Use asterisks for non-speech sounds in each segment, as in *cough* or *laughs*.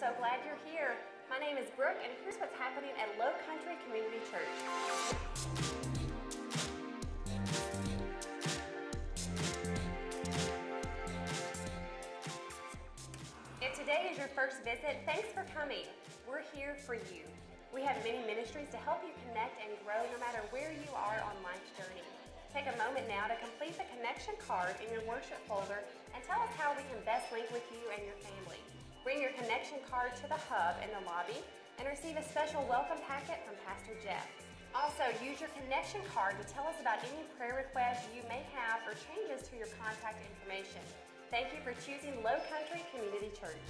so glad you're here. My name is Brooke, and here's what's happening at Low Country Community Church. If today is your first visit, thanks for coming. We're here for you. We have many ministries to help you connect and grow no matter where you are on life's journey. Take a moment now to complete the connection card in your worship folder and tell us how we can best link with you and your family. Bring your connection card to the hub in the lobby and receive a special welcome packet from Pastor Jeff. Also, use your connection card to tell us about any prayer requests you may have or changes to your contact information. Thank you for choosing Low Country Community Church.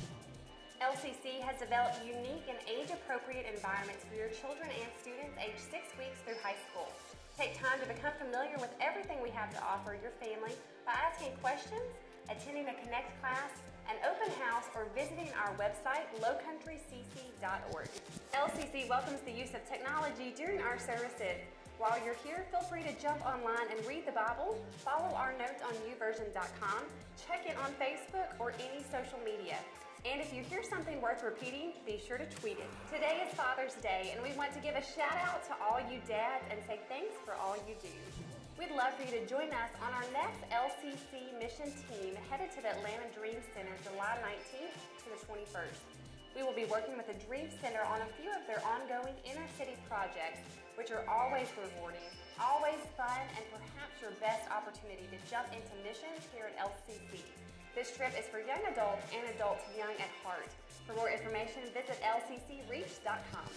LCC has developed unique and age-appropriate environments for your children and students aged six weeks through high school. Take time to become familiar with everything we have to offer your family by asking questions, attending a Connect class, an open house, or visiting our website, lowcountrycc.org. LCC welcomes the use of technology during our services. While you're here, feel free to jump online and read the Bible, follow our notes on YouVersion.com, check in on Facebook or any social media. And if you hear something worth repeating, be sure to tweet it. Today is Father's Day, and we want to give a shout out to all you dads and say thanks for all you do. We'd love for you to join us on our next LCC mission team headed to the Atlanta Dream Center July 19th to the 21st. We will be working with the Dream Center on a few of their ongoing inner city projects, which are always rewarding, always fun, and perhaps your best opportunity to jump into missions here at LCC. This trip is for young adults and adults young at heart. For more information, visit lccreach.com.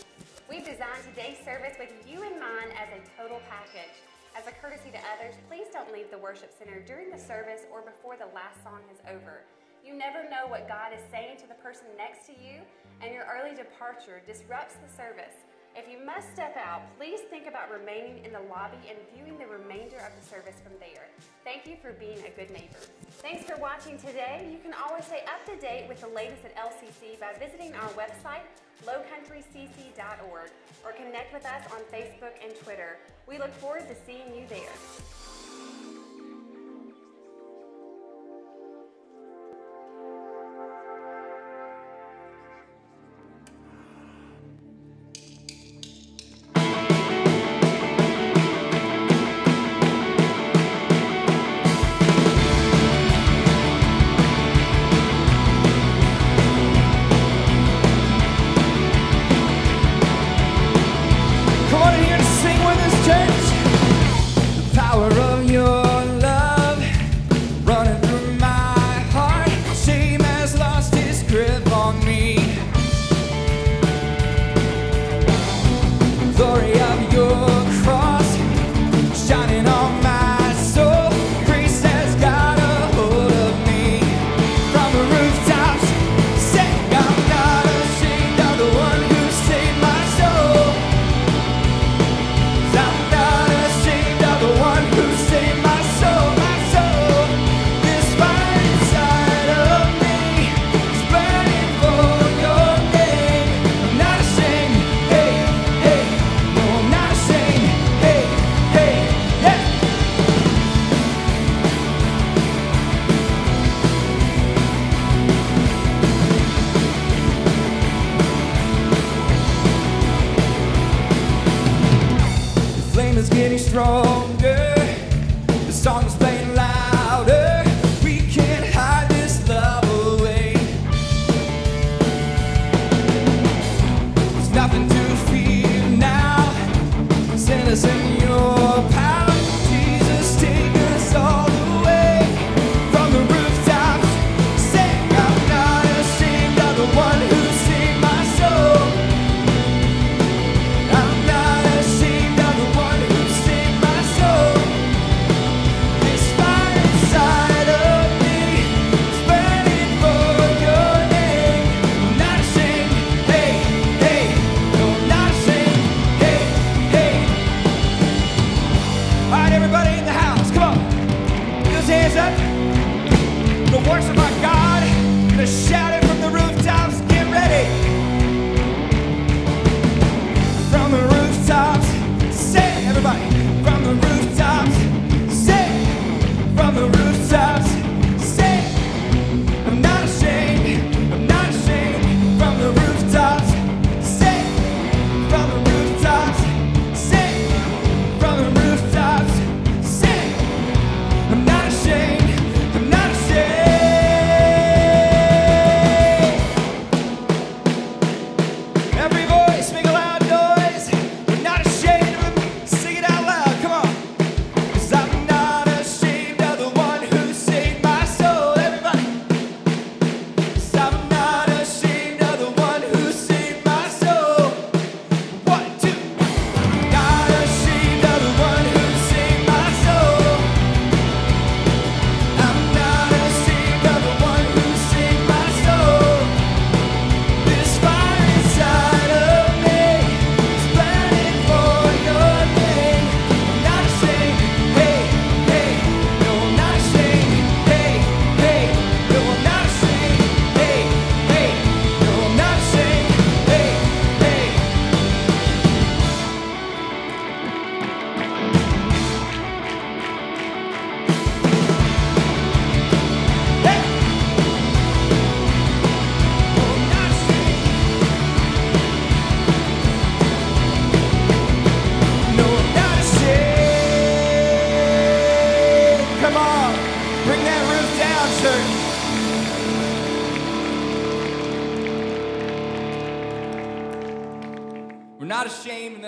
We've designed today's service with you in mind as a total package. As a courtesy to others, please don't leave the worship center during the service or before the last song is over. You never know what God is saying to the person next to you, and your early departure disrupts the service. If you must step out, please think about remaining in the lobby and viewing the remainder of the service from there. Thank you for being a good neighbor. Thanks for watching today. You can always stay up to date with the latest at LCC by visiting our website, lowcountrycc.org, or connect with us on Facebook and Twitter. We look forward to seeing you there.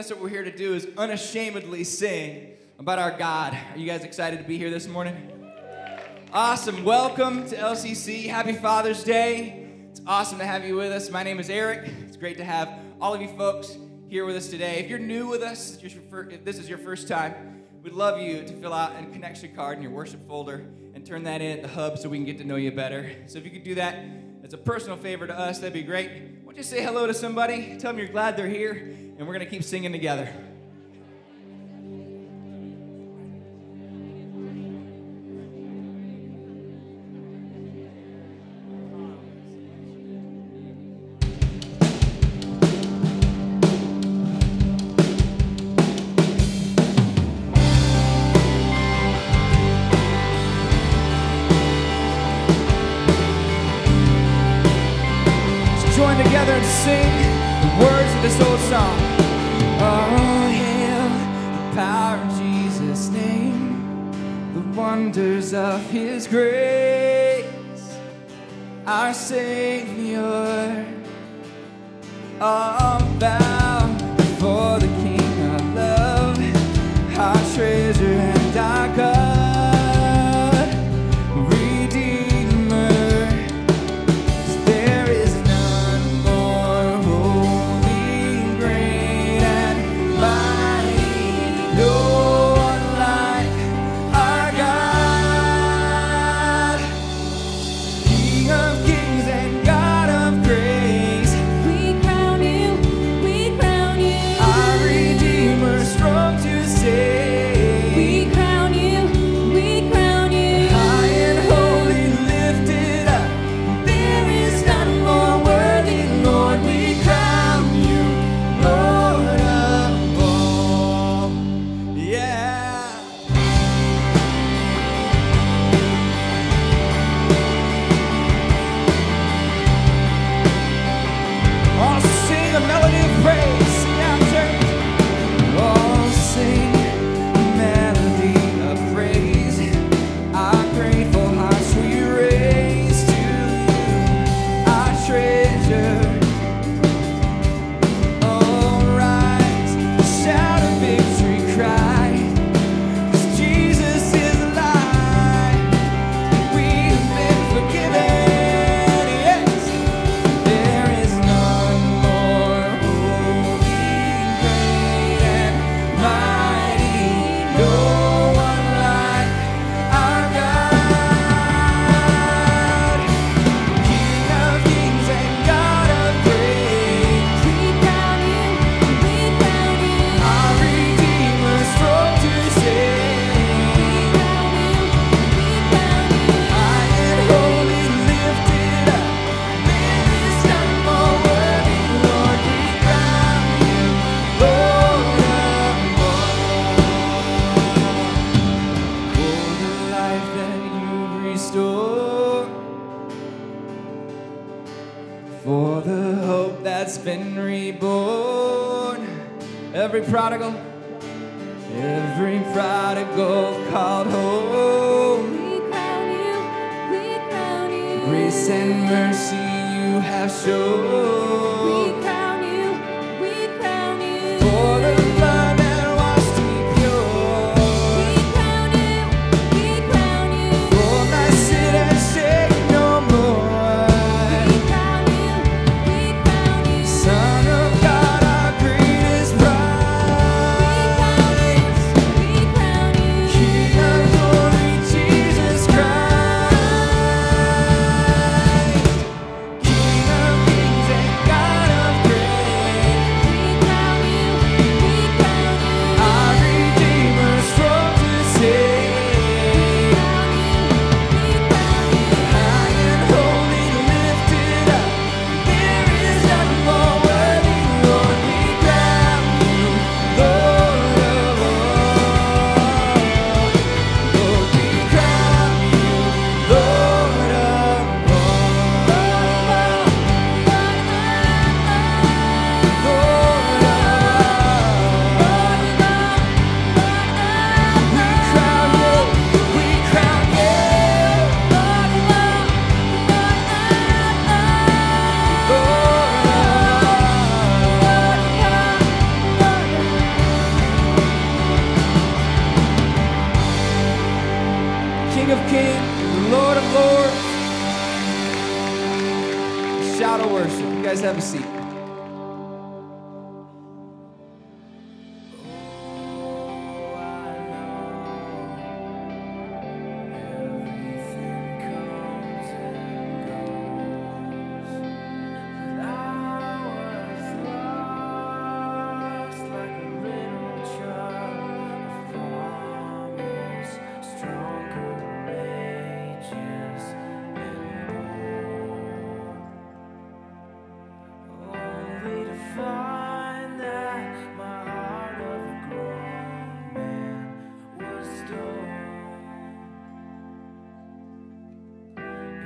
that's what we're here to do is unashamedly sing about our God. Are you guys excited to be here this morning? Awesome. Welcome to LCC. Happy Father's Day. It's awesome to have you with us. My name is Eric. It's great to have all of you folks here with us today. If you're new with us, if this is your first time, we'd love you to fill out a connection card in your worship folder and turn that in at the hub so we can get to know you better. So if you could do that, it's a personal favor to us. That'd be great. Would you say hello to somebody? Tell them you're glad they're here, and we're going to keep singing together.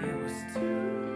It was too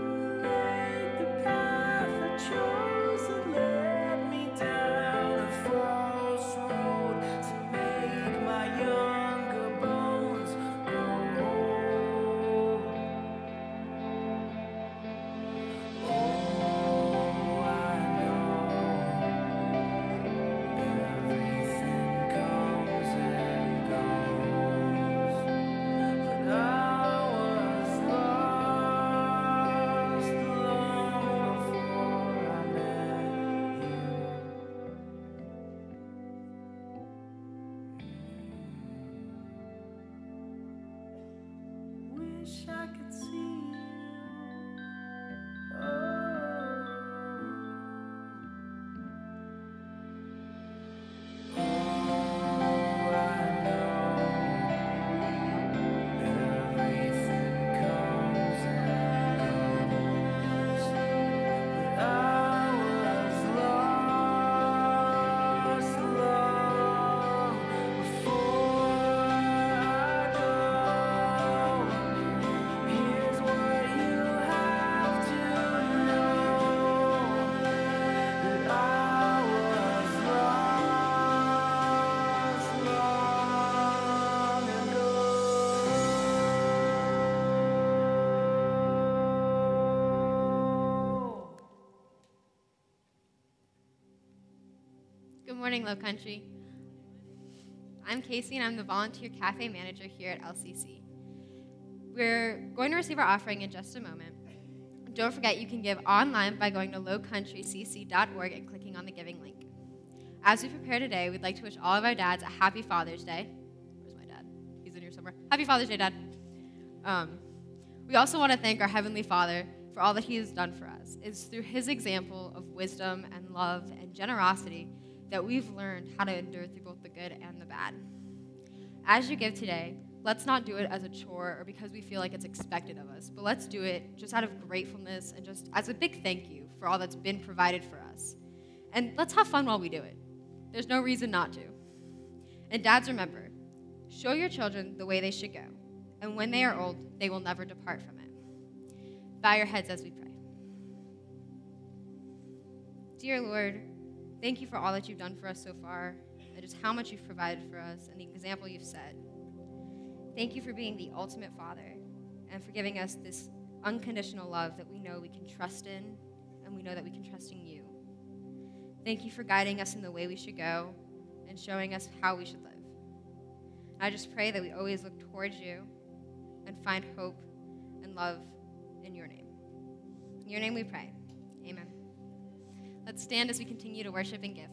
morning, Low Country. I'm Casey, and I'm the volunteer cafe manager here at LCC. We're going to receive our offering in just a moment. Don't forget, you can give online by going to lowcountrycc.org and clicking on the giving link. As we prepare today, we'd like to wish all of our dads a happy Father's Day. Where's my dad? He's in here somewhere. Happy Father's Day, Dad. Um, we also want to thank our Heavenly Father for all that He has done for us. It's through His example of wisdom and love and generosity that we've learned how to endure through both the good and the bad. As you give today, let's not do it as a chore or because we feel like it's expected of us, but let's do it just out of gratefulness and just as a big thank you for all that's been provided for us. And let's have fun while we do it. There's no reason not to. And dads, remember show your children the way they should go, and when they are old, they will never depart from it. Bow your heads as we pray. Dear Lord, thank you for all that you've done for us so far, and just how much you've provided for us, and the example you've set. Thank you for being the ultimate Father and for giving us this unconditional love that we know we can trust in, and we know that we can trust in you. Thank you for guiding us in the way we should go and showing us how we should live. I just pray that we always look towards you and find hope and love in your name. In your name we pray. Let's stand as we continue to worship and give.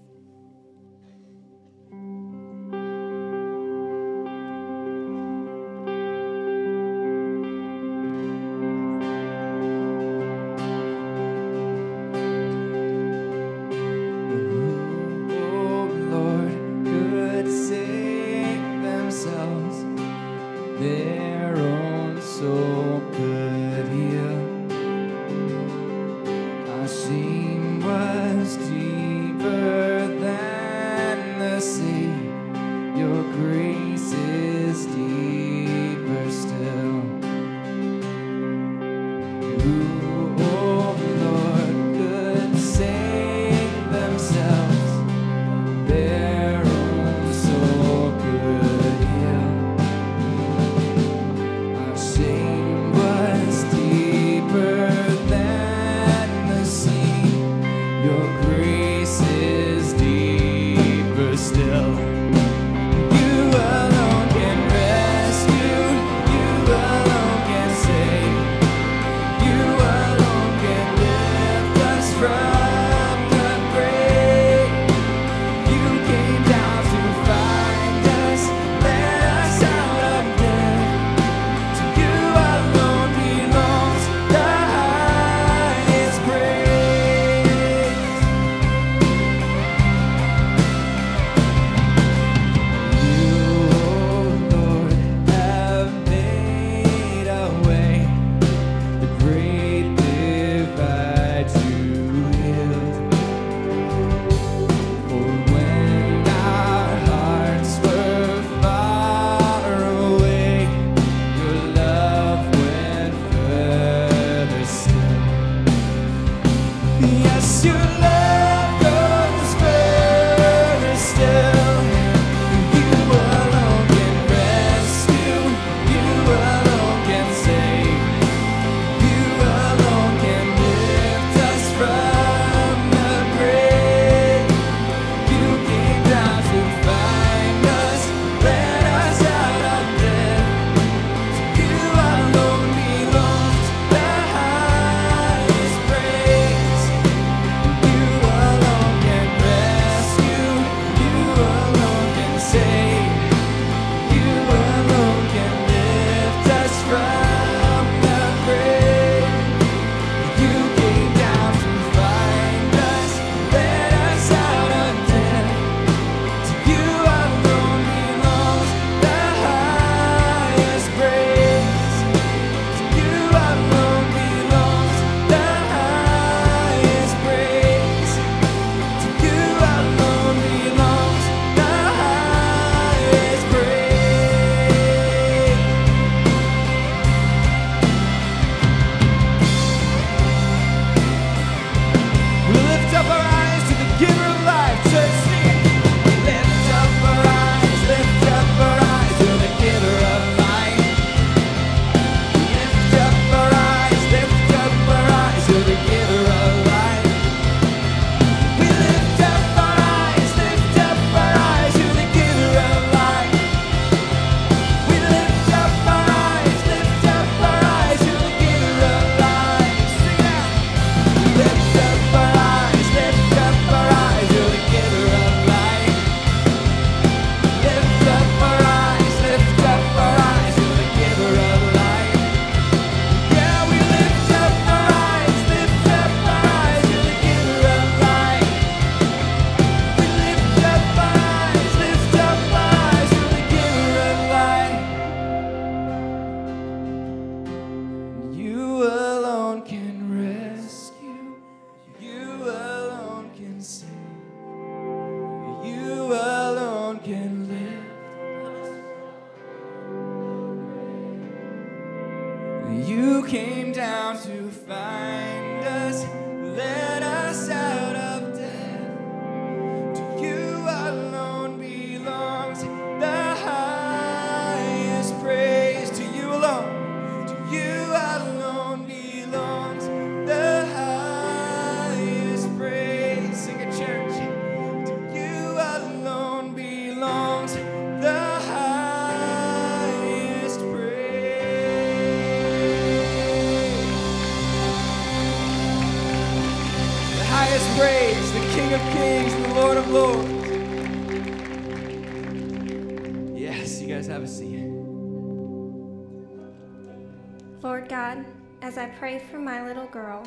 Pray for my little girl,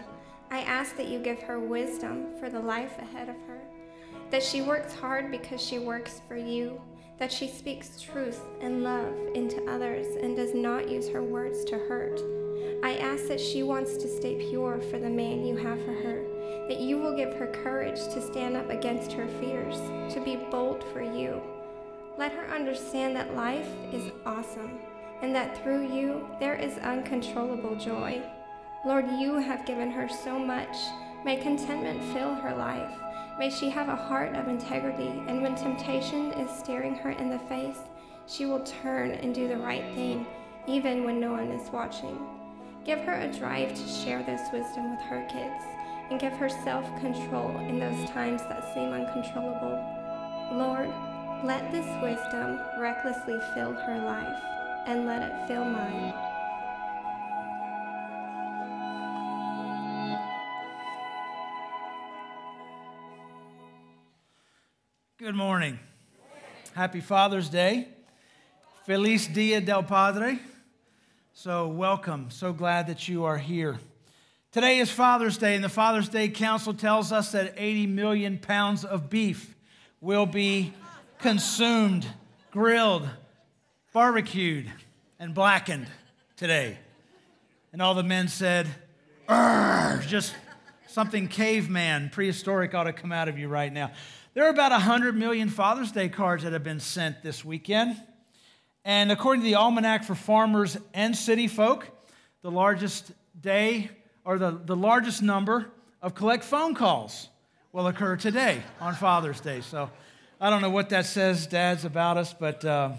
I ask that you give her wisdom for the life ahead of her, that she works hard because she works for you, that she speaks truth and love into others and does not use her words to hurt. I ask that she wants to stay pure for the man you have for her, that you will give her courage to stand up against her fears, to be bold for you. Let her understand that life is awesome and that through you there is uncontrollable joy. Lord, you have given her so much. May contentment fill her life. May she have a heart of integrity, and when temptation is staring her in the face, she will turn and do the right thing, even when no one is watching. Give her a drive to share this wisdom with her kids, and give her self control in those times that seem uncontrollable. Lord, let this wisdom recklessly fill her life, and let it fill mine. Good morning. Happy Father's Day. Feliz Dia del Padre. So, welcome. So glad that you are here. Today is Father's Day, and the Father's Day Council tells us that 80 million pounds of beef will be consumed, grilled, barbecued, and blackened today. And all the men said, "Urgh," just something caveman, prehistoric ought to come out of you right now. There are about 100 million Father's Day cards that have been sent this weekend. And according to the Almanac for Farmers and City Folk, the largest day or the, the largest number of collect phone calls will occur today on Father's Day. So I don't know what that says, dads, about us, but I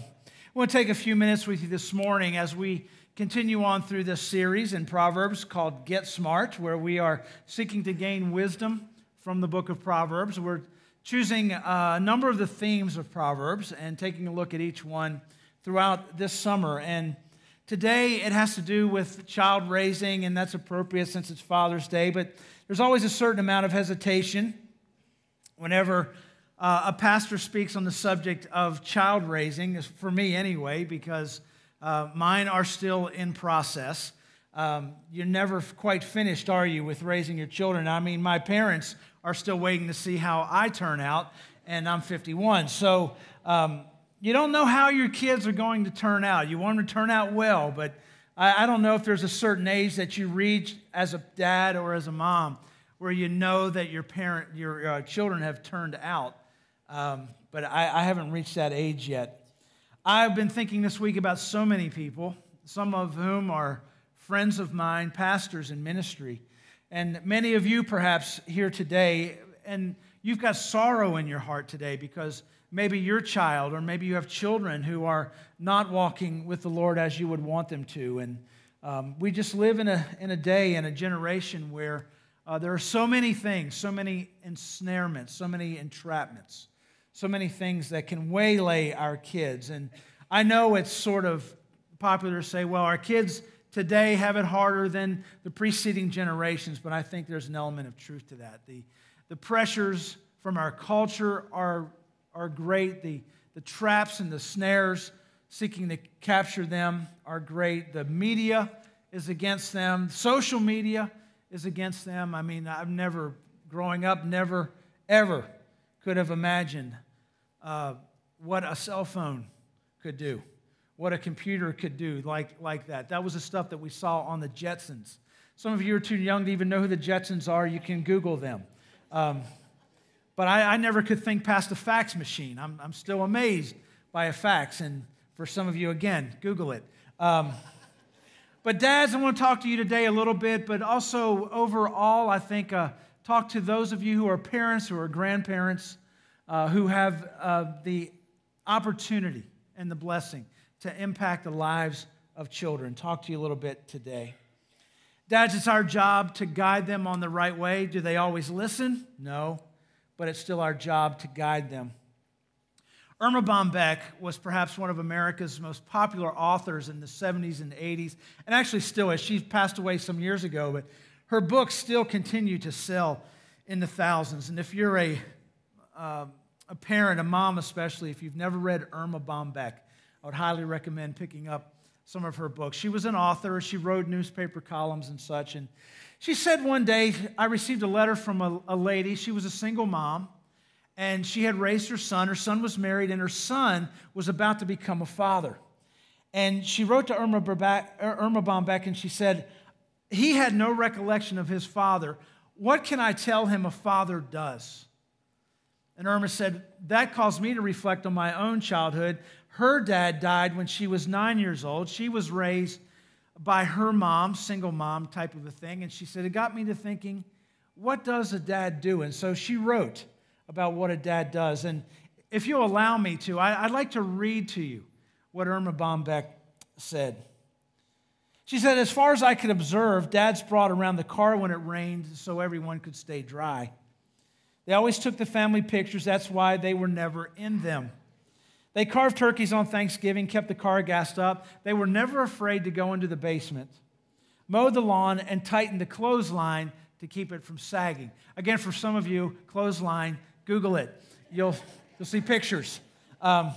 want to take a few minutes with you this morning as we continue on through this series in Proverbs called Get Smart, where we are seeking to gain wisdom from the book of Proverbs. We're choosing a number of the themes of Proverbs and taking a look at each one throughout this summer. And today it has to do with child raising, and that's appropriate since it's Father's Day, but there's always a certain amount of hesitation whenever uh, a pastor speaks on the subject of child raising, for me anyway, because uh, mine are still in process. Um, you're never quite finished, are you, with raising your children? I mean, my parents are still waiting to see how I turn out, and I'm 51. So um, you don't know how your kids are going to turn out. You want them to turn out well, but I, I don't know if there's a certain age that you reach as a dad or as a mom where you know that your parent, your uh, children have turned out. Um, but I, I haven't reached that age yet. I've been thinking this week about so many people, some of whom are friends of mine, pastors in ministry. And many of you, perhaps, here today, and you've got sorrow in your heart today because maybe your child or maybe you have children who are not walking with the Lord as you would want them to. And um, we just live in a, in a day, in a generation where uh, there are so many things, so many ensnarements, so many entrapments, so many things that can waylay our kids. And I know it's sort of popular to say, well, our kids today have it harder than the preceding generations, but I think there's an element of truth to that. The, the pressures from our culture are, are great, the, the traps and the snares seeking to capture them are great. The media is against them, social media is against them. I mean, I've never, growing up, never, ever could have imagined uh, what a cell phone could do what a computer could do like, like that. That was the stuff that we saw on the Jetsons. Some of you are too young to even know who the Jetsons are. You can Google them. Um, but I, I, never could think past a fax machine. I'm, I'm, still amazed by a fax. And for some of you, again, Google it. Um, but, dads, I want to talk to you today a little bit, but also overall, I think uh, talk to those of you who are parents, who are grandparents, uh, who have uh, the opportunity and the blessing to impact the lives of children. Talk to you a little bit today. Dads, it's our job to guide them on the right way. Do they always listen? No, but it's still our job to guide them. Erma Bombeck was perhaps one of America's most popular authors in the 70s and 80s, and actually still is. She passed away some years ago, but her books still continue to sell in the thousands. And if you're a, uh, a parent, a mom especially, if you've never read Erma Bombeck, I would highly recommend picking up some of her books. She was an author, she wrote newspaper columns and such. And she said one day, I received a letter from a, a lady, she was a single mom and she had raised her son. Her son was married, and her son was about to become a father. And she wrote to Erma, Burback, Erma Bombeck and she said, He had no recollection of his father. What can I tell him a father does? And Erma said, That caused me to reflect on my own childhood. Her dad died when she was nine years old. She was raised by her mom, single mom type of a thing. And she said, It got me to thinking, what does a dad do? And so she wrote about what a dad does. And if you'll allow me to, I, would like to read to you what Erma Bombeck said. She said, As far as I could observe, dads brought around the car when it rained so everyone could stay dry. They always took the family pictures, that's why they were never in them. They carved turkeys on Thanksgiving, kept the car gassed up. They were never afraid to go into the basement, mowed the lawn, and tightened the clothesline to keep it from sagging. Again, for some of you, clothesline, Google it. You'll, you'll see pictures. Um,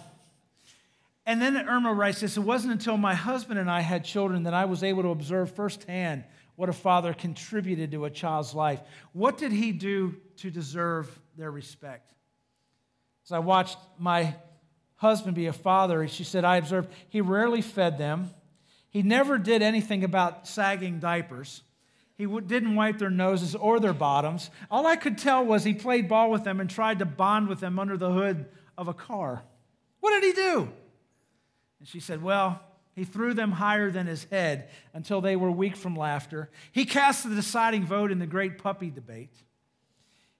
and then Erma writes this It wasn't until my husband and I had children that I was able to observe firsthand what a father contributed to a child's life. What did he do to deserve their respect? As I watched my husband be a father, she said, I observed he rarely fed them. He never did anything about sagging diapers. He didn't wipe their noses or their bottoms. All I could tell was he played ball with them and tried to bond with them under the hood of a car. What did he do? And she said, Well, he threw them higher than his head until they were weak from laughter. He cast the deciding vote in the great puppy debate.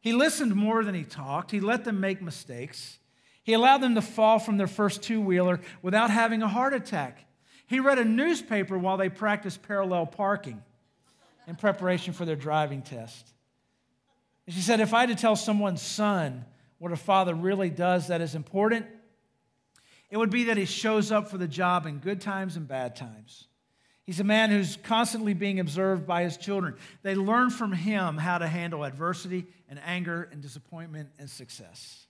He listened more than he talked. He let them make mistakes. He allowed them to fall from their first two wheeler without having a heart attack. He read a newspaper while they practiced parallel parking in preparation for their driving test. And she said, If I had to tell someone's son what a father really does that is important, it would be that he shows up for the job in good times and bad times. He's a man who's constantly being observed by his children. They learn from him how to handle adversity and anger and disappointment and success.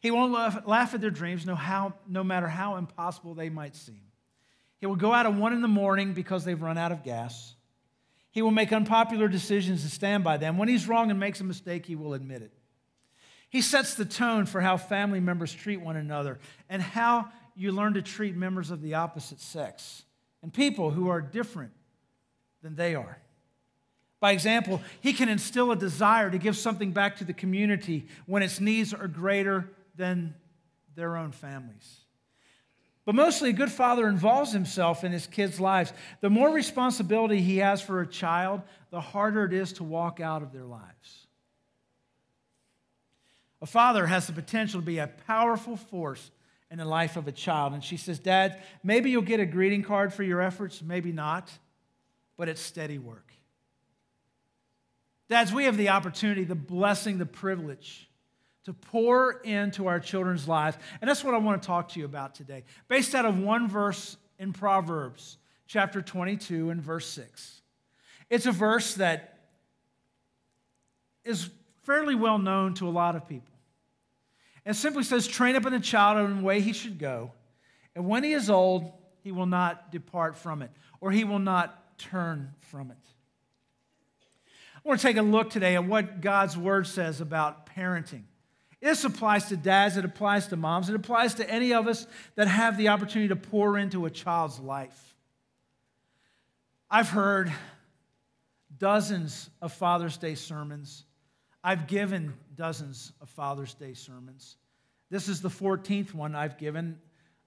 He won't laugh, laugh at their dreams, no, how, no matter how impossible they might seem. He will go out at one in the morning because they've run out of gas. He will make unpopular decisions and stand by them. When he's wrong and makes a mistake, he will admit it. He sets the tone for how family members treat one another and how you learn to treat members of the opposite sex and people who are different than they are. By example, he can instill a desire to give something back to the community when its needs are greater than their own families. But mostly, a good father involves himself in his kids' lives. The more responsibility he has for a child, the harder it is to walk out of their lives. A father has the potential to be a powerful force in the life of a child. And she says, Dad, maybe you'll get a greeting card for your efforts, maybe not, but it's steady work. Dads, we have the opportunity, the blessing, the privilege to pour into our children's lives. And that's what I want to talk to you about today, based out of one verse in Proverbs, chapter 22 and verse 6. It's a verse that is fairly well known to a lot of people. It simply says, Train up in a child in the way he should go, and when he is old, he will not depart from it, or he will not turn from it. I want to take a look today at what God's word says about parenting. This applies to dads, it applies to moms, it applies to any of us that have the opportunity to pour into a child's life. I've heard dozens of Father's Day sermons I've given dozens of Father's Day sermons. This is the 14th one I've given.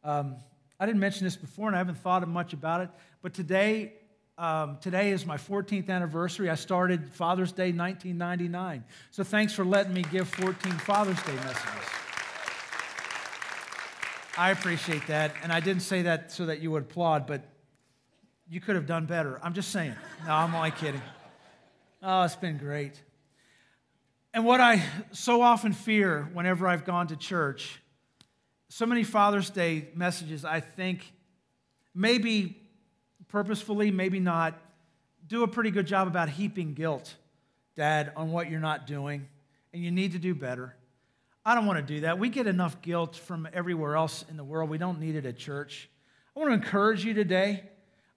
Um, I didn't mention this before, and I haven't thought much about it, but today, um, today is my 14th anniversary. I started Father's Day 1999. So thanks for letting me give 14 Father's Day messages. I appreciate that, and I didn't say that so that you would applaud, but you could have done better. I'm just saying. No, I'm only kidding. Oh, it's been great. And what I so often fear whenever I've gone to church, so many Father's Day messages, I think, maybe purposefully, maybe not, do a pretty good job about heaping guilt dad, on what you're not doing, and you need to do better. I don't want to do that. We get enough guilt from everywhere else in the world. We don't need it at church. I want to encourage you today.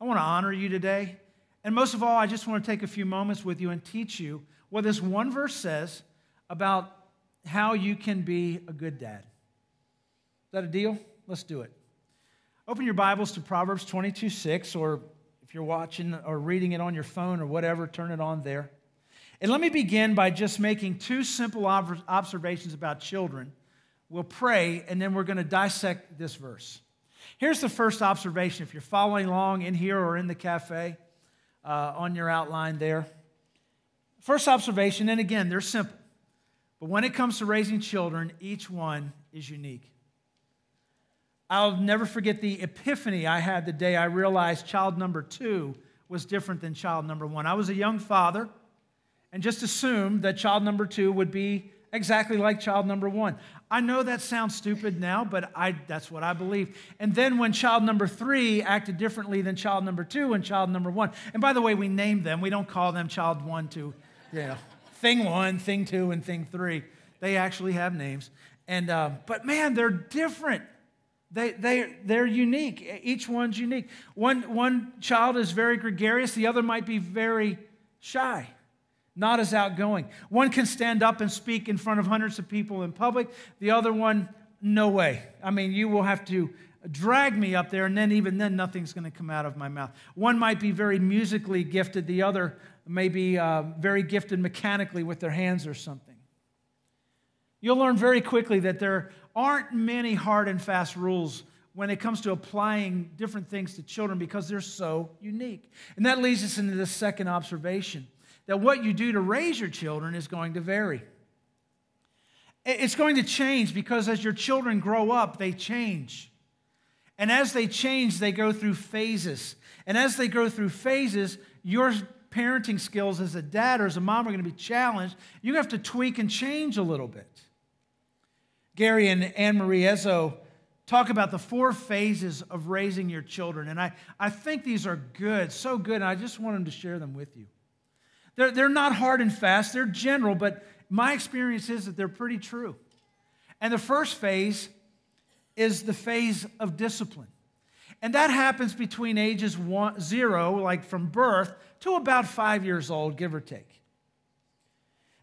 I want to honor you today. And most of all, I just want to take a few moments with you and teach you what this one verse says about how you can be a good dad. Is that a deal? Let's do it. Open your Bibles to Proverbs 22 6, or if you're watching or reading it on your phone or whatever, turn it on there. And let me begin by just making two simple observations about children. We'll pray, and then we're going to dissect this verse. Here's the first observation if you're following along in here or in the cafe uh, on your outline there. First observation, and again, they're simple. But when it comes to raising children, each one is unique. I'll never forget the epiphany I had the day I realized child number two was different than child number one. I was a young father and just assumed that child number two would be exactly like child number one. I know that sounds stupid now, but I, that's what I believed. And then when child number three acted differently than child number two and child number one, and by the way, we name them, we don't call them child one, two, you know, thing one, thing two, and thing three. They actually have names. And, uh, but man, they're different. They, they, they're unique. Each one's unique. One, one child is very gregarious, the other might be very shy, not as outgoing. One can stand up and speak in front of hundreds of people in public, the other one, no way. I mean, you will have to drag me up there, and then even then, nothing's going to come out of my mouth. One might be very musically gifted, the other may be uh, very gifted mechanically with their hands or something. You'll learn very quickly that there aren't many hard and fast rules when it comes to applying different things to children because they're so unique. And that leads us into the second observation that what you do to raise your children is going to vary. It's going to change because as your children grow up, they change. And as they change, they go through phases. And as they go through phases, your parenting skills as a dad or as a mom are going to be challenged. You have to tweak and change a little bit. Gary and Anne Marie Ezzo talk about the four phases of raising your children. And I, I think these are good, so good, and I just want them to share them with you. They're, they're not hard and fast, they're general, but my experience is that they're pretty true. And the first phase is the phase of discipline. And that happens between ages one, zero, like from birth, to about five years old, give or take.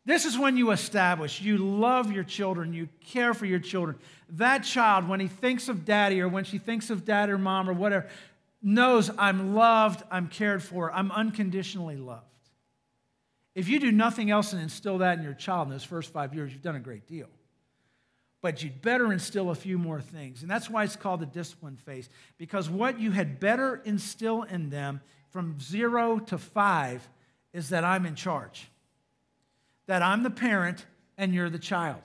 This is when you establish, you love your children, you care for your children. That child, when he thinks of daddy or when she thinks of dad or mom or whatever, knows I'm loved, I'm cared for, I'm unconditionally loved. If you do nothing else and instill that in your child in those first five years, you've done a great deal. But you'd better instill a few more things. And that's why it's called the discipline phase, because what you had better instill in them from zero to five is that I'm in charge that I'm the parent and you're the child.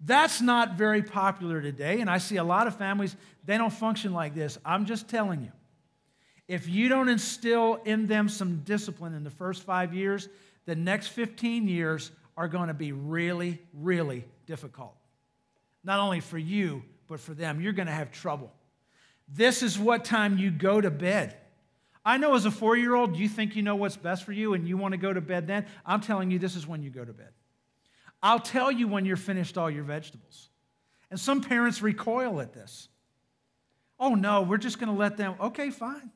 That's not very popular today, and I see a lot of families, they don't function like this. I'm just telling you. If you don't instill in them some discipline in the first five years, the next 15 years are going to be really, really difficult. Not only for you, but for them. You're going to have trouble. This is what time you go to bed. I know as a four year old, you think you know what's best for you and you want to go to bed then. I'm telling you, this is when you go to bed. I'll tell you when you're finished all your vegetables. And some parents recoil at this. Oh, no, we're just going to let them. Okay, fine.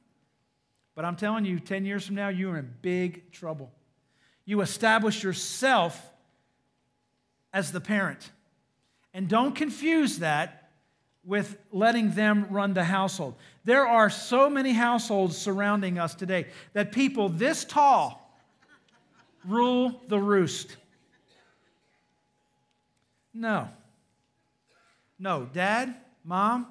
But I'm telling you, 10 years from now, you're in big trouble. You establish yourself as the parent. And don't confuse that with letting them run the household. There are so many households surrounding us today that people this tall rule the roost. No. No, dad, mom,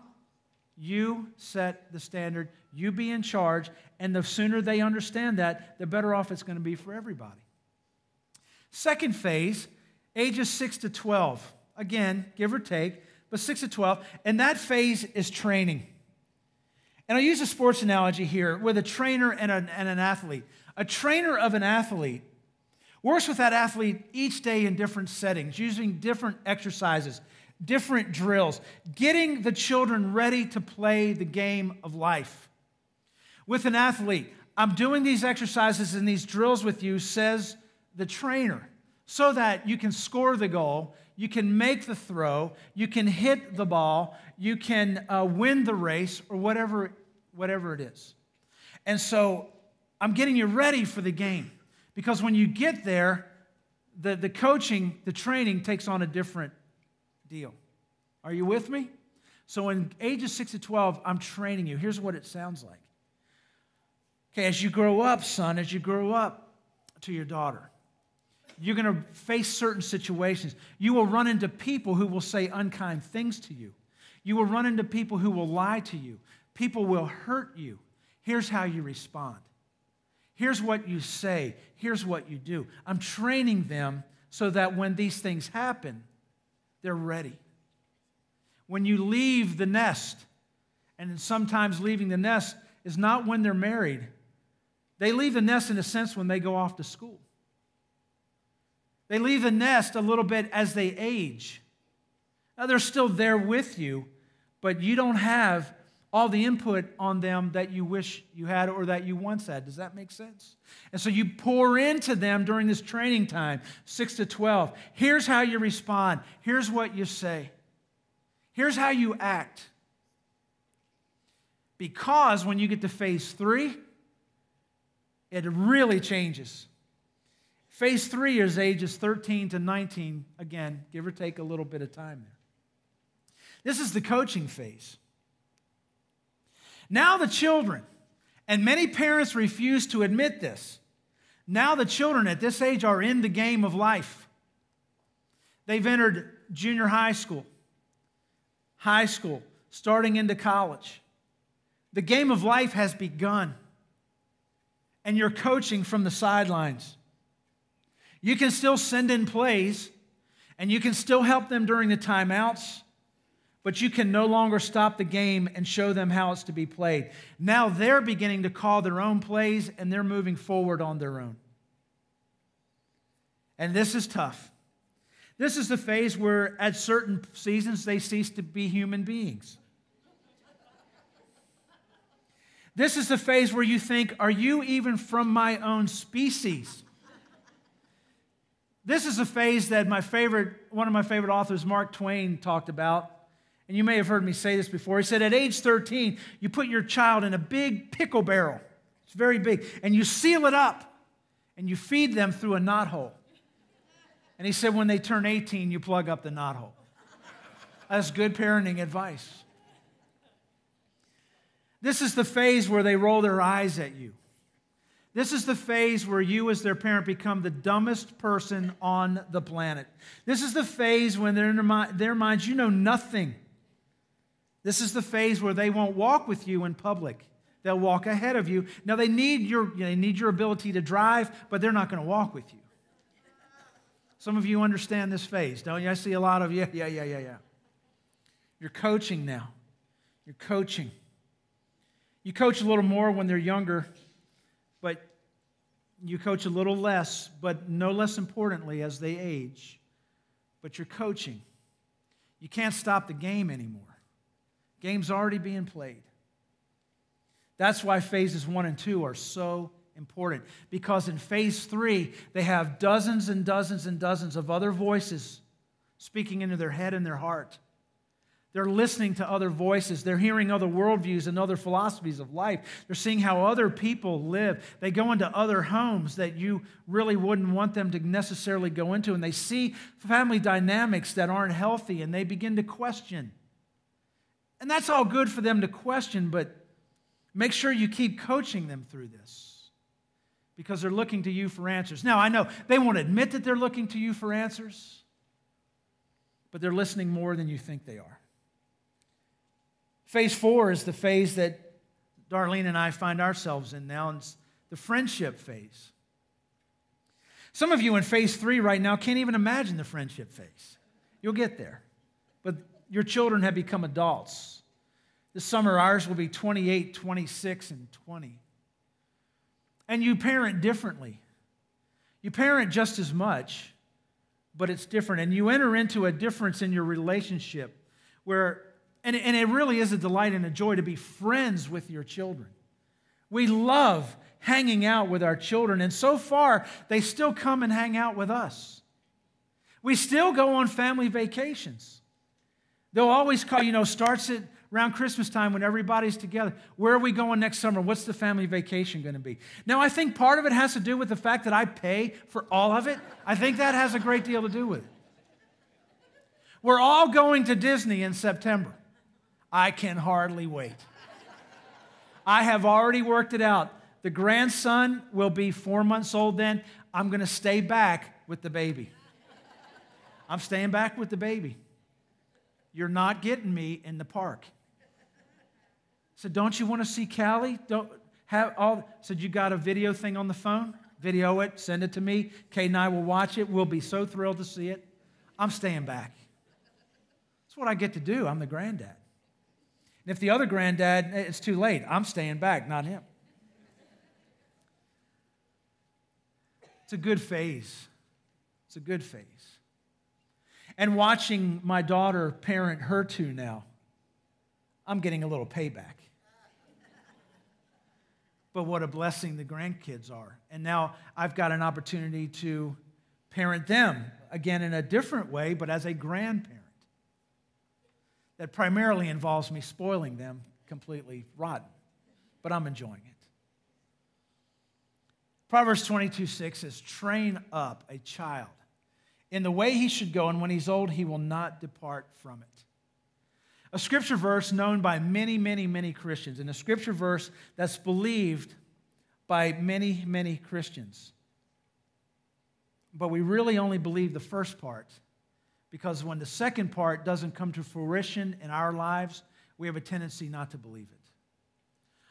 you set the standard, you be in charge, and the sooner they understand that, the better off it's going to be for everybody. Second phase, ages 6 to 12. Again, give or take but 6 to 12. And that phase is training. And I'll use a sports analogy here with a trainer and an, and an athlete. A trainer of an athlete works with that athlete each day in different settings, using different exercises, different drills, getting the children ready to play the game of life. With an athlete, I'm doing these exercises and these drills with you, says the trainer. so that you can score the goal, you can make the throw, you can hit the ball, you can uh, win the race, or whatever, whatever it is. And so I'm getting you ready for the game because when you get there, the, the coaching, the training takes on a different deal. Are you with me? So, in ages 6 to 12, I'm training you. Here's what it sounds like. Okay, as you grow up, son, as you grow up to your daughter, you're going to face certain situations. You will run into people who will say unkind things to you. You will run into people who will lie to you. People will hurt you. Here's how you respond. Here's what you say. Here's what you do. I'm training them so that when these things happen, they're ready. When you leave the nest, and sometimes leaving the nest is not when they're married, they leave the nest in a sense when they go off to school. They leave the nest a little bit as they age. Now, they're still there with you, but you don't have all the input on them that you wish you had or that you once had. Does that make sense? And so you pour into them during this training time, 6 to 12. Here's how you respond. Here's what you say. Here's how you act. Because when you get to phase three, it really changes. Phase three is ages 13 to 19, again, give or take a little bit of time there. This is the coaching phase. Now the children, and many parents refuse to admit this. Now the children at this age are in the game of life. They've entered junior high school, high school, starting into college. The game of life has begun, and you're coaching from the sidelines. You can still send in plays, and you can still help them during the timeouts but you can no longer stop the game and show them how it's to be played. Now they're beginning to call their own plays and they're moving forward on their own. And this is tough. This is the phase where, at certain seasons, they cease to be human beings. This is the phase where you think, Are you even from my own species? This is a phase that my favorite, one of my favorite authors, Mark Twain, talked about and you may have heard me say this before. He said, at age 13, you put your child in a big pickle barrel. It's very big. And you seal it up and you feed them through a knothole. And he said, when they turn 18, you plug up the knothole. That's good parenting advice. This is the phase where they roll their eyes at you. This is the phase where you, as their parent, become the dumbest person on the planet. This is the phase when, in their minds, you know nothing this is the phase where they won't walk with you in public. They'll walk ahead of you. Now they need your, they need your ability to drive, but they're not going to walk with you. Some of you understand this phase, don't you? I see a lot of yeah, yeah, yeah, yeah, yeah. You're coaching now. You're coaching. You coach a little more when they're younger, you coach a little less, but no less importantly as they age. But you're coaching. You can't stop the game anymore. Game's already being played. That's why phases one and two are so important. Because in phase three, they have dozens and dozens and dozens of other voices speaking into their head and their heart. They're listening to other voices. They're hearing other worldviews and other philosophies of life. They're seeing how other people live. They go into other homes that you really wouldn't want them to necessarily go into. And they see family dynamics that aren't healthy and they begin to question. And that's all good for them to question, but make sure you keep coaching them through this because they're looking to you for answers. Now, I know they won't admit that they're looking to you for answers, but they're listening more than you think they are. Phase four is the phase that Darlene and I find ourselves in now, and it's the friendship phase. Some of you in phase three right now can't even imagine the friendship phase. You'll get there. But your children have become adults. This summer, ours will be 28, 26, and 20. And you parent differently. You parent just as much, but it's different. And you enter into a difference in your relationship where, and, and it really is a delight and a joy to be friends with your children. We love hanging out with our children, and so far, they still come and hang out with us. We still go on family vacations. They'll always call, you know, starts it around Christmas time when everybody's together. Where are we going next summer? What's the family vacation going to be? Now, I think part of it has to do with the fact that I pay for all of it. I think that has a great deal to do with it. We're all going to Disney in September. I can hardly wait. I have already worked it out. The grandson will be four months old then. I'm going to stay back with the baby. I'm staying back with the baby. You're not getting me in the park. said, Don't you want to see Callie? Don't have all said you got a video thing on the phone? Video it, send it to me. Cade and I will watch it. We'll be so thrilled to see it. I'm staying back. That's what I get to do. I'm the granddad. And if the other granddad, eh, it's too late. I'm staying back, not him. It's a good phase. It's a good phase. And watching my daughter parent her two now, I'm getting a little payback. But what a blessing the grandkids are. And now I've got an opportunity to parent them, again in a different way, but as a grandparent. That primarily involves me spoiling them completely rotten. But I'm enjoying it. Proverbs 22 6 says, Train up a child in the way he should go, and when he's old, he will not depart from it. A scripture verse known by many, many, many Christians, and a scripture verse that's believed by many, many Christians. But we really only believe the first part because when the second part doesn't come to fruition in our lives, we have a tendency not to believe it.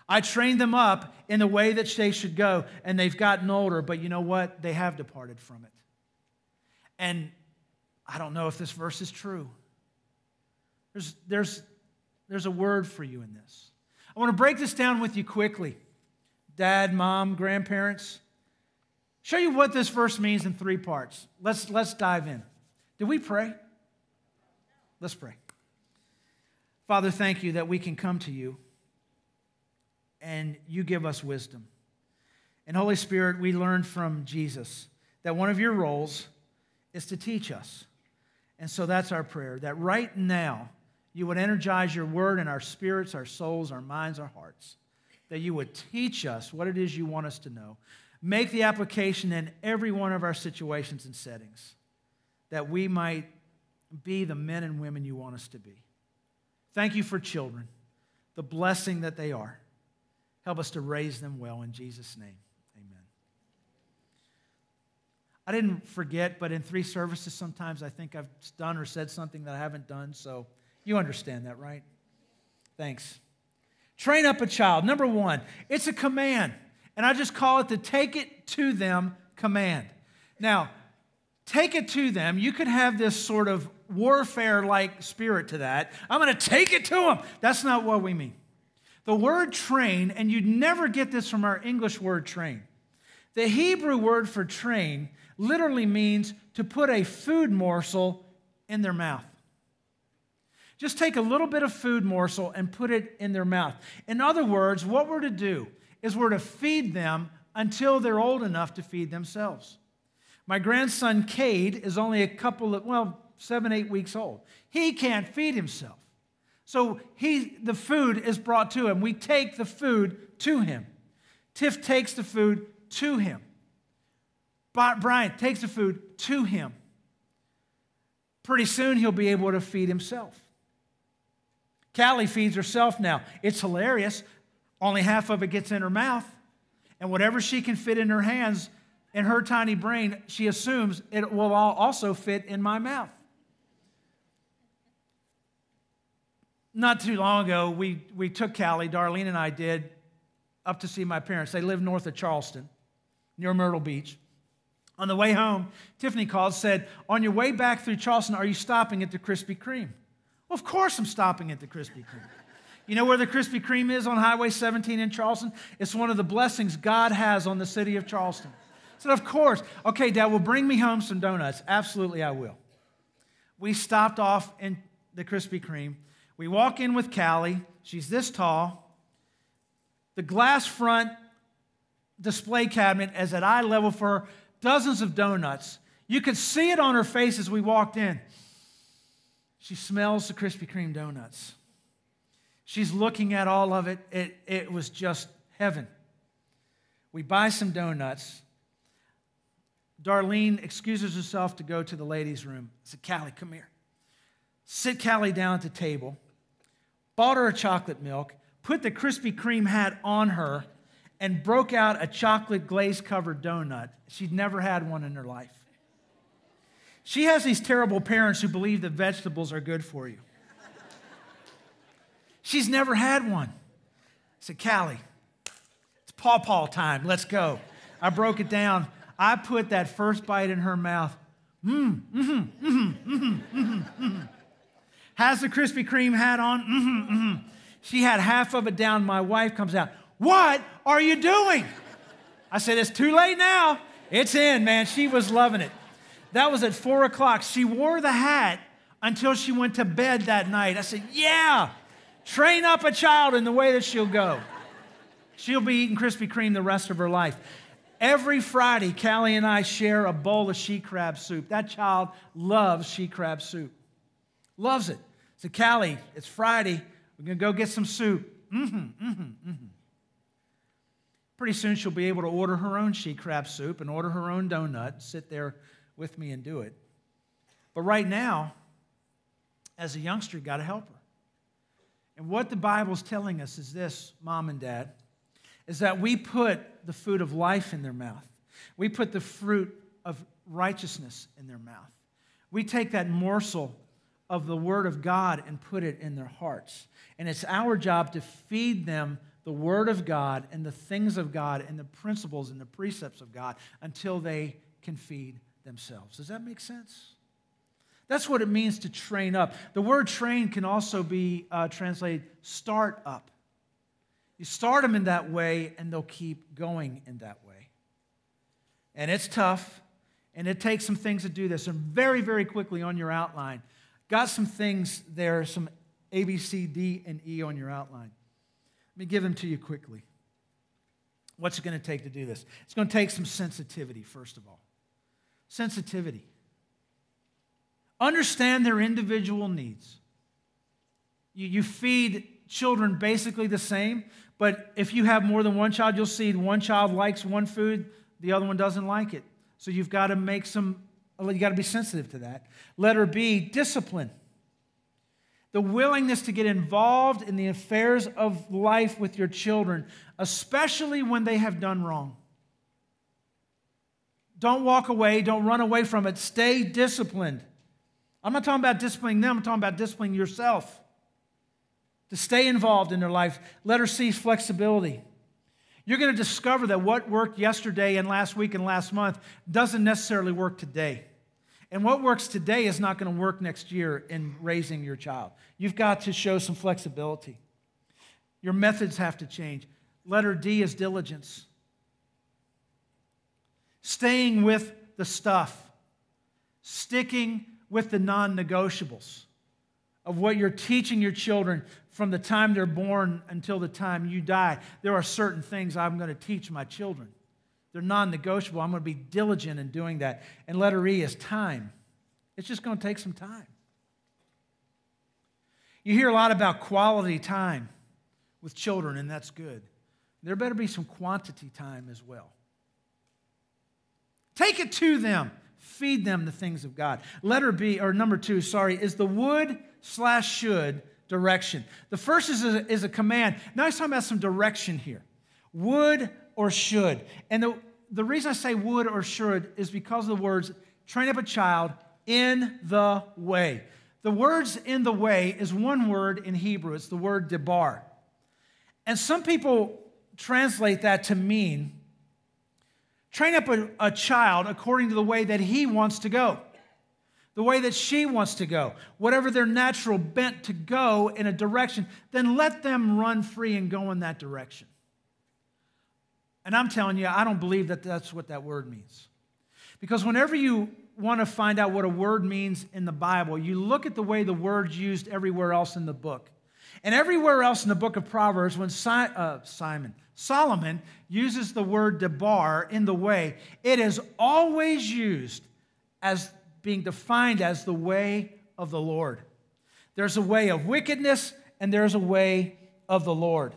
I trained them up in the way that they should go, and they've gotten older, but you know what? They have departed from it. And I don't know if this verse is true. There's, there's, there's a word for you in this. I want to break this down with you quickly. Dad, mom, grandparents. Show you what this verse means in three parts. Let's, let's dive in. Did we pray? Let's pray. Father, thank you that we can come to you and you give us wisdom. And Holy Spirit, we learned from Jesus that one of your roles is to teach us. And so that's our prayer that right now you would energize your word in our spirits, our souls, our minds, our hearts. That you would teach us what it is you want us to know. Make the application in every one of our situations and settings that we might be the men and women you want us to be. Thank you for children, the blessing that they are. Help us to raise them well in Jesus' name. Amen. I didn't forget, but in three services, sometimes I think I've done or said something that I haven't done. So you understand that, right? Thanks. Train up a child. Number one, it's a command. And I just call it the take it to them command. Now, take it to them. You could have this sort of warfare like spirit to that. I'm going to take it to them. That's not what we mean. The word train, and you'd never get this from our English word train. The Hebrew word for train literally means to put a food morsel in their mouth. Just take a little bit of food morsel and put it in their mouth. In other words, what we're to do is we're to feed them until they're old enough to feed themselves. My grandson Cade is only a couple of, well, seven, eight weeks old. He can't feed himself. So he, the food is brought to him. We take the food to him. Tiff takes the food to him. Brian takes the food to him. Pretty soon he'll be able to feed himself. Callie feeds herself now. It's hilarious. Only half of it gets in her mouth. And whatever she can fit in her hands, in her tiny brain, she assumes it will all also fit in my mouth. Not too long ago, we, we took Callie, Darlene and I did, up to see my parents. They live north of Charleston, near Myrtle Beach. On the way home, Tiffany called, said, On your way back through Charleston, are you stopping at the Krispy Kreme? Well, of course I'm stopping at the Krispy Kreme. *laughs* You know where the Krispy Kreme is on Highway 17 in Charleston? It's one of the blessings God has on the city of Charleston. Said, Of course. Okay, Dad, well, bring me home some donuts. Absolutely, I will. We stopped off in the Krispy Kreme. We walk in with Callie. She's this tall. The glass front display cabinet is at eye level for dozens of donuts. You could see it on her face as we walked in. She smells the Krispy Kreme donuts. She's looking at all of it. It, it was just heaven. We buy some donuts. Darlene excuses herself to go to the ladies' room. I said, Callie, come here. Sit Callie down at the table. Bought her a chocolate milk, put the Krispy Kreme hat on her, and broke out a chocolate glaze covered donut. She'd never had one in her life. She has these terrible parents who believe that vegetables are good for you. She's never had one. I said, Callie, it's paw paw time. Let's go. I broke it down. I put that first bite in her mouth. Mmm, mmm, mmm, mmm. Has the Krispy Kreme hat on. Mmm, mmm. She had half of it down. My wife comes out. What are you doing? I said, It's too late now. It's in, man. She was loving it. That was at four o'clock. She wore the hat until she went to bed that night. I said, Yeah, train up a child in the way that she'll go. She'll be eating Krispy Kreme the rest of her life. Every Friday, Callie and I share a bowl of she crab soup. That child loves she crab soup. Loves it. So, Callie, it's Friday. We're going to go get some soup. Mm-hmm, mm-hmm, mm-hmm. Pretty soon she'll be able to order her own she crab soup and order her own donut, sit there with me and do it. But right now, as a youngster, you got to help her. And what the Bible's telling us is this, mom and dad, is that we put the food of life in their mouth. We put the fruit of righteousness in their mouth. We take that morsel of the Word of God and put it in their hearts. And it's our job to feed them the Word of God and the things of God and the principles and the precepts of God until they can feed themselves. Does that make sense? That's what it means to train up. The word train can also be uh, translated start up. You start them in that way, and they'll keep going in that way. And it's tough, and it takes some things to do this. And very, very quickly on your outline, got some things there, some A, B, C, D, and E on your outline. Let me give them to you quickly. What's it going to take to do this? It's going to take some sensitivity, first of all. Sensitivity. Understand their individual needs. You, you feed children basically the same, but if you have more than one child, you'll see one child likes one food, the other one doesn't like it. So you've got to make some, You've got to be sensitive to that. Letter B, discipline. The willingness to get involved in the affairs of life with your children, especially when they have done wrong. Don't walk away, don't run away from it. Stay disciplined. I'm not talking about disciplining them, I'm talking about disciplining yourself. To stay involved in their life. Letter C, flexibility. You're going to discover that what worked yesterday and last week and last month doesn't necessarily work today. And what works today is not going to work next year in raising your child. You've got to show some flexibility. Your methods have to change. Letter D is diligence. Staying with the stuff, sticking with the non negotiables of what you're teaching your children from the time they're born until the time you die. There are certain things I'm going to teach my children. They're non negotiable. I'm going to be diligent in doing that. And letter E is time. It's just going to take some time. You hear a lot about quality time with children, and that's good. There better be some quantity time as well. Take it to them. Feed them the things of God. Letter B, or number two, sorry, is the would slash should direction. The first is a, is a command. Now he's talking about some direction here. Would or should. And the, the reason I say would or should is because of the words train up a child in the way. The words in the way is one word in Hebrew. It's the word debar. And some people translate that to mean train up a, a child according to the way that he wants to go, the way that she wants to go, whatever their natural bent to go in a direction, then let them run free and go in that direction. And I'm telling you, I don't believe that that's what that word means. Because whenever you want to find out what a word means in the Bible, you look at the way the word's used everywhere else in the book. And everywhere else in the book of Proverbs, when uh, Simon, Solomon uses the word debar in the way, it is always used as being defined as the way of the Lord. There's a way of wickedness, and there's a way of the Lord.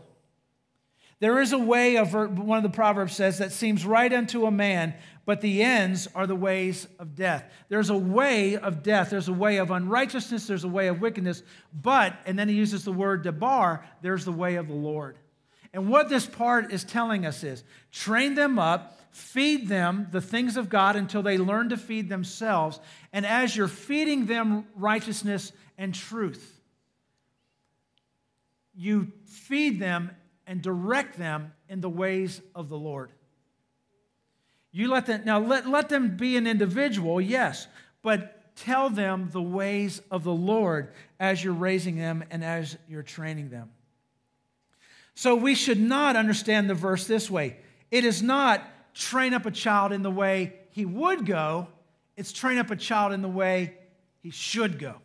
There is a way of, one of the Proverbs says, that seems right unto a man, but the ends are the ways of death. There's a way of death. There's a way of unrighteousness. There's a way of wickedness. But, and then he uses the word debar, there's the way of the Lord. And what this part is telling us is train them up, feed them the things of God until they learn to feed themselves. And as you're feeding them righteousness and truth, you feed them and direct them in the ways of the Lord. You let them, now let, let them be an individual, yes, but tell them the ways of the Lord as you're raising them and as you're training them. So we should not understand the verse this way. It is not train up a child in the way he would go, it's train up a child in the way he should go.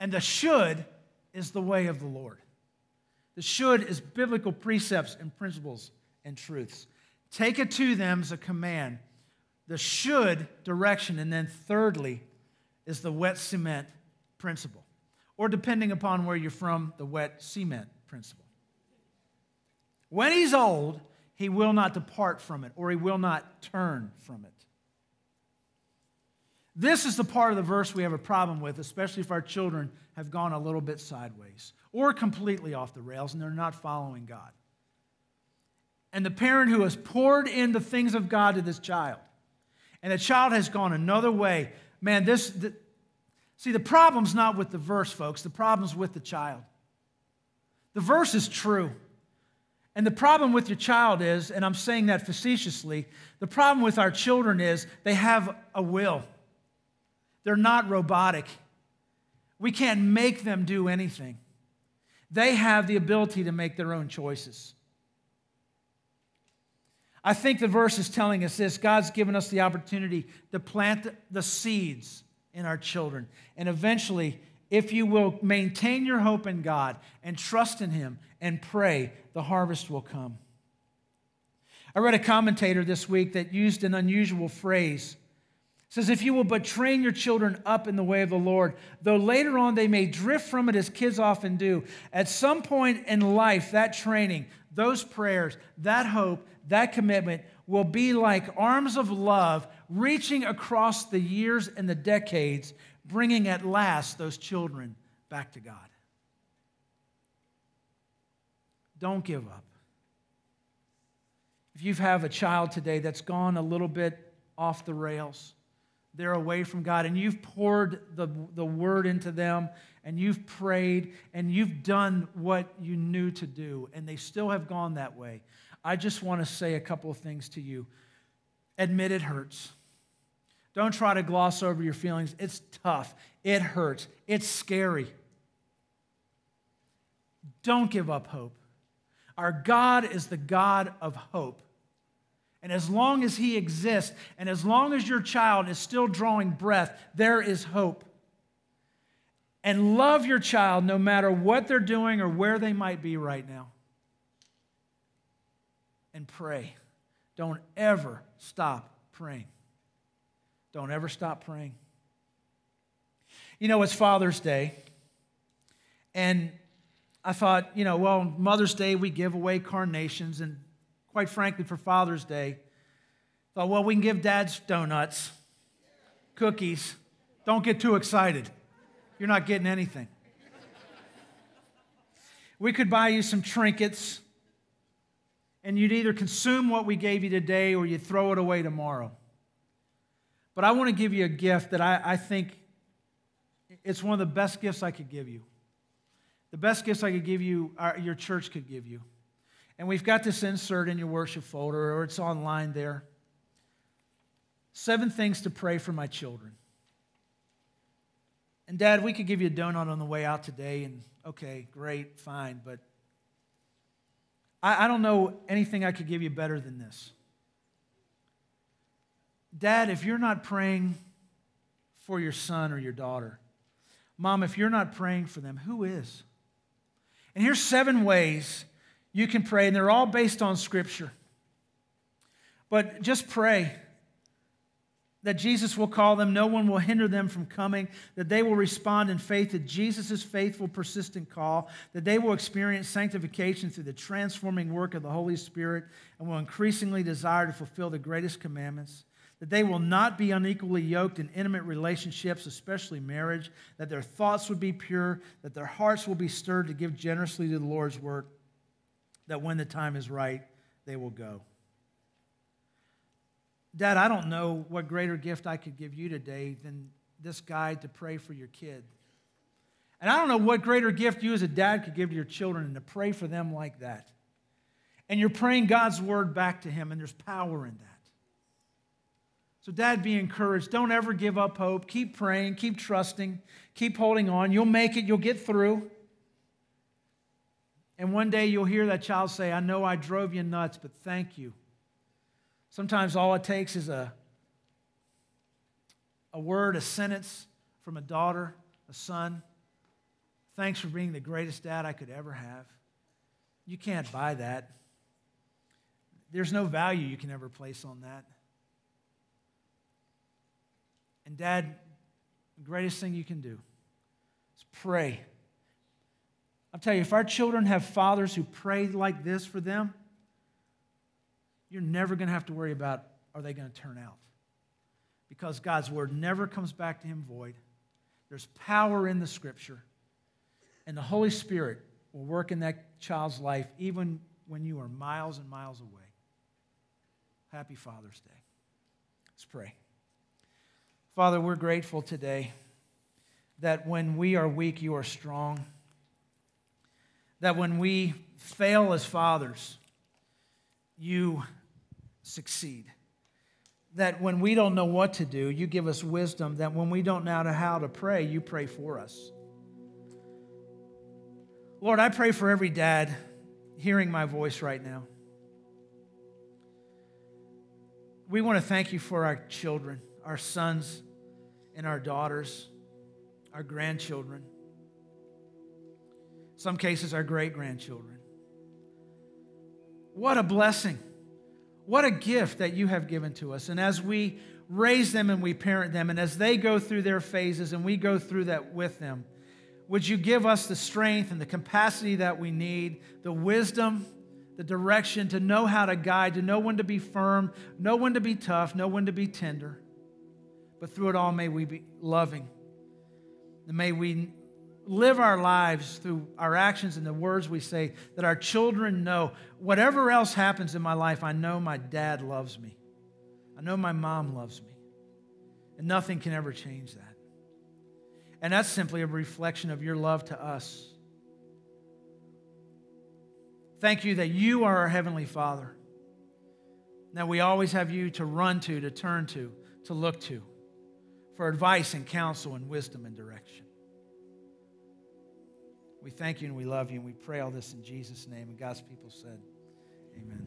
And the should is the way of the Lord. The should is biblical precepts and principles and truths. Take it to them as a command. The should direction. And then thirdly is the wet cement principle. Or depending upon where you're from, the wet cement principle. When he's old, he will not depart from it, or he will not turn from it. This is the part of the verse we have a problem with, especially if our children have gone a little bit sideways or completely off the rails and they're not following God. And the parent who has poured in the things of God to this child, and the child has gone another way, man, this, the, see, the problem's not with the verse, folks, the problem's with the child. The verse is true. And the problem with your child is, and I'm saying that facetiously, the problem with our children is they have a will. They're not robotic. We can't make them do anything. They have the ability to make their own choices. I think the verse is telling us this God's given us the opportunity to plant the seeds in our children. And eventually, if you will maintain your hope in God and trust in Him and pray, the harvest will come. I read a commentator this week that used an unusual phrase says, If you will but train your children up in the way of the Lord, though later on they may drift from it as kids often do, at some point in life, that training, those prayers, that hope, that commitment will be like arms of love reaching across the years and the decades, bringing at last those children back to God. Don't give up. If you have a child today that's gone a little bit off the rails, they're away from God, and you've poured the, the word into them, and you've prayed, and you've done what you knew to do, and they still have gone that way. I just want to say a couple of things to you. Admit it hurts. Don't try to gloss over your feelings. It's tough. It hurts. It's scary. Don't give up hope. Our God is the God of hope. And as long as he exists, and as long as your child is still drawing breath, there is hope. And love your child no matter what they're doing or where they might be right now. And pray. Don't ever stop praying. Don't ever stop praying. You know, it's Father's Day. And I thought, you know, well, Mother's Day, we give away carnations. And quite frankly, for Father's Day, I thought, well, we can give dads donuts, cookies. Don't get too excited. You're not getting anything. We could buy you some trinkets, and you'd either consume what we gave you today or you'd throw it away tomorrow. But I want to give you a gift that I, I think it's one of the best gifts I could give you. The best gifts I could give you, our, your church could give you. And we've got this insert in your worship folder, or it's online there. Seven things to pray for my children. And, Dad, we could give you a donut on the way out today, and okay, great, fine, but I, I don't know anything I could give you better than this. Dad, if you're not praying for your son or your daughter, Mom, if you're not praying for them, who is? And here's seven ways you can pray, and they're all based on Scripture. But just pray. that Jesus will call them, no one will hinder them from coming, that they will respond in faith to Jesus' faithful, persistent call, that they will experience sanctification through the transforming work of the Holy Spirit and will increasingly desire to fulfill the greatest commandments, that they will not be unequally yoked in intimate relationships, especially marriage, that their thoughts would be pure, that their hearts will be stirred to give generously to the Lord's work, that when the time is right, they will go. Dad, I don't know what greater gift I could give you today than this guide to pray for your kid. And I don't know what greater gift you as a dad could give to your children than to pray for them like that. And you're praying God's word back to him, and there's power in that. So, Dad, be encouraged. Don't ever give up hope. Keep praying, keep trusting, keep holding on. You'll make it, you'll get through. And one day you'll hear that child say, I know I drove you nuts, but thank you. Sometimes all it takes is a, a word, a sentence from a daughter, a son. Thanks for being the greatest dad I could ever have. You can't buy that. There's no value you can ever place on that. And, Dad, the greatest thing you can do is pray. I'll tell you, if our children have fathers who pray like this for them, you're never going to have to worry about are they going to turn out. Because God's word never comes back to him void. There's power in the scripture. And the Holy Spirit will work in that child's life even when you are miles and miles away. Happy Father's Day. Let's pray. Father, we're grateful today that when we are weak, you are strong. That when we fail as fathers, you succeed. That when we don't know what to do, you give us wisdom. That when we don't know how to pray, you pray for us. Lord, I pray for every dad hearing my voice right now. We want to thank you for our children, our sons and our daughters, our grandchildren, some cases, our great grandchildren. What a blessing. What a gift that you have given to us. And as we raise them and we parent them, and as they go through their phases and we go through that with them, would you give us the strength and the capacity that we need, the wisdom, the direction to know how to guide, to know when to be firm, know when to be tough, know when to be tender. But through it all, may we be loving. And may we live our lives through our actions and the words we say that our children know whatever else happens in my life, I know my dad loves me. I know my mom loves me. And nothing can ever change that. And that's simply a reflection of your love to us. Thank you that you are our Heavenly Father. That we always have you to run to, to turn to, to look to for advice and counsel and wisdom and direction. We thank you and we love you and we pray all this in Jesus' name. And God's people said, Amen.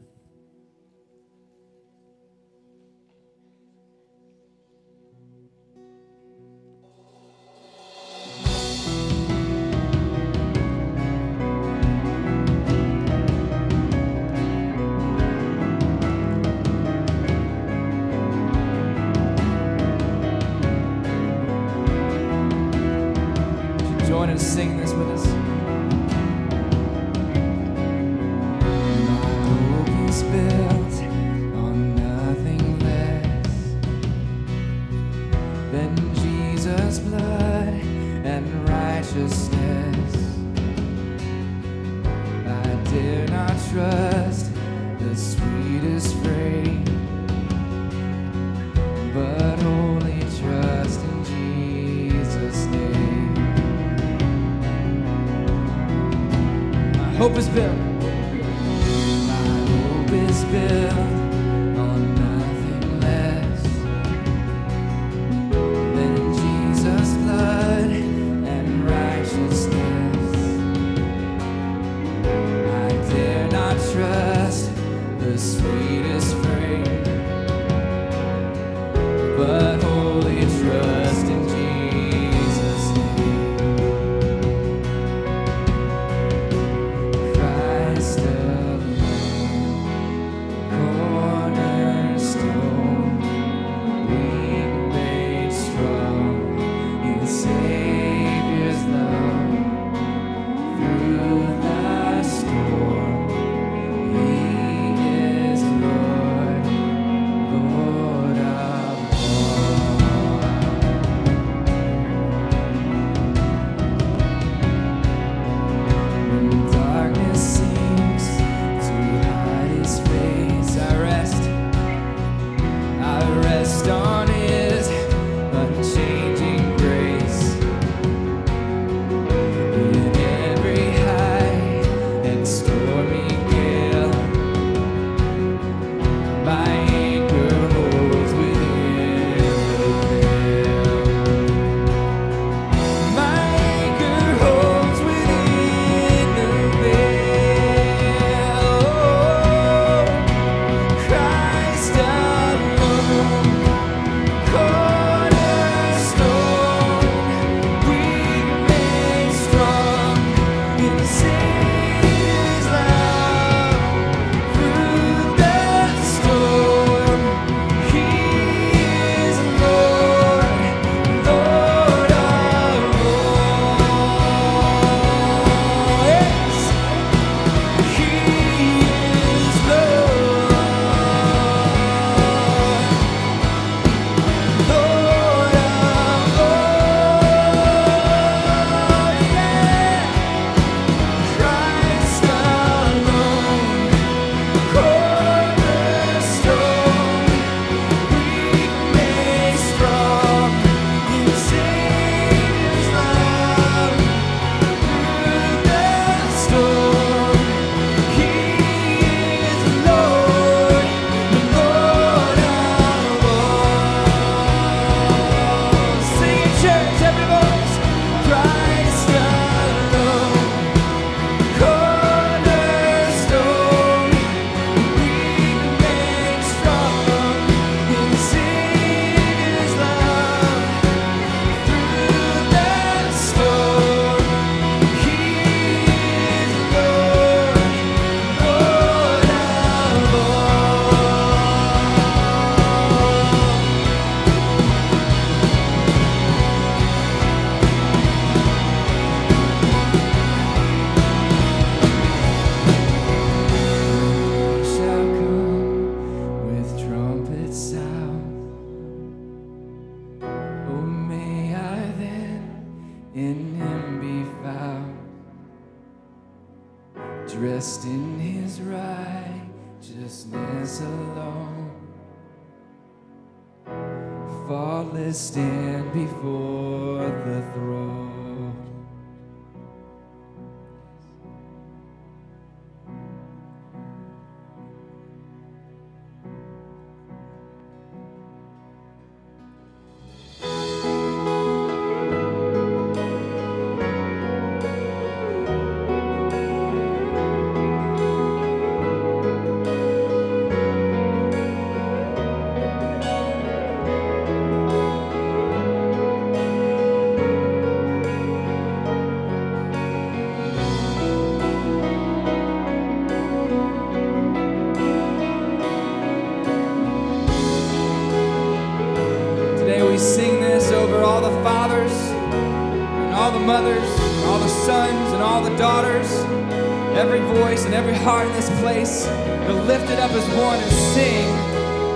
to lift it up as one and sing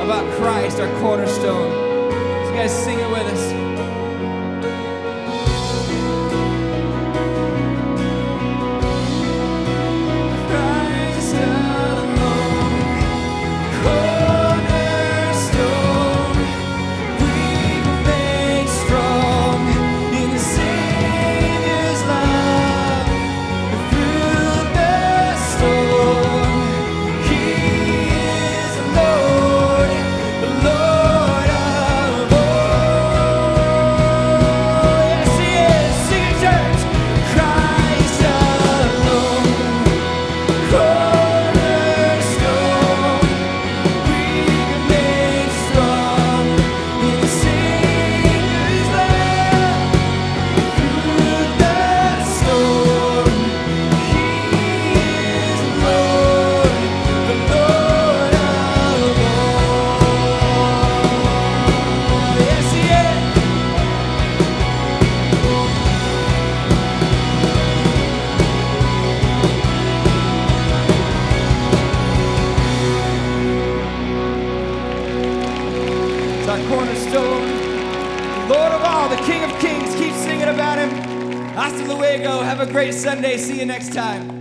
about Christ, our cornerstone. So you guys sing it with us. Great Sunday. See you next time.